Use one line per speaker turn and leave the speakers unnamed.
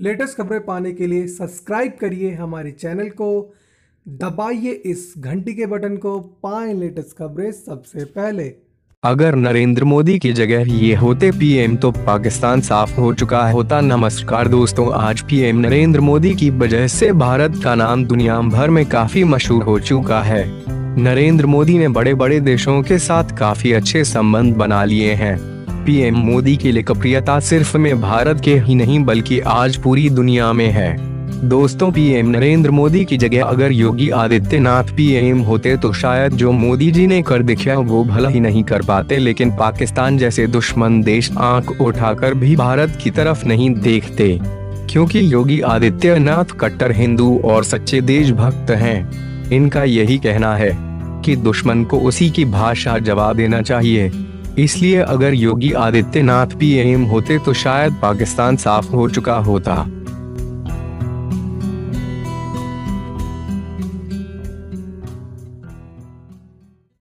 Latest खबरें पाने के लिए सब्सक्राइब करिए हमारे चैनल को। दबाइए इस घंटी के बटन को। पाएँ लेटेस्ट खबरें सबसे पहले।
अगर नरेंद्र मोदी की जगह ये होते पीएम तो पाकिस्तान साफ़ हो चुका होता। नमस्कार दोस्तों, आज पीएम नरेंद्र मोदी की वजह से भारत का नाम दुनिया भर में काफ़ी मशहूर हो चुका है। नरेंद्र मोदी ने बड़े बड़े देशों के साथ काफ़ी अच्छे संबंध बना लिए हैं। पीएम मोदी की लोकप्रियता सिर्फ़ में भारत के ही नहीं, बल्कि आज पूरी दुनिया में है। दोस्तों, पीएम नरेंद्र मोदी की जगह अगर योगी आदित्यनाथ पीएम होते तो शायद जो मोदी जी ने कर दिखाया वो भला ही नहीं कर पाते, लेकिन पाकिस्तान जैसे दुश्मन देश आँख उठाकर भी भारत की तरफ़ नहीं देखते। क्योंकि योगी आदित्यनाथ कट्टर हिंदू और सच्चे देशभक्त हैं। इनका यही कहना है कि दुश्मन को उसी की भाषा जवाब देना चाहिए। इसलिए अगर योगी आदित्यनाथ पीएम होते तो शायद पाकिस्तान साफ़ हो चुका होता।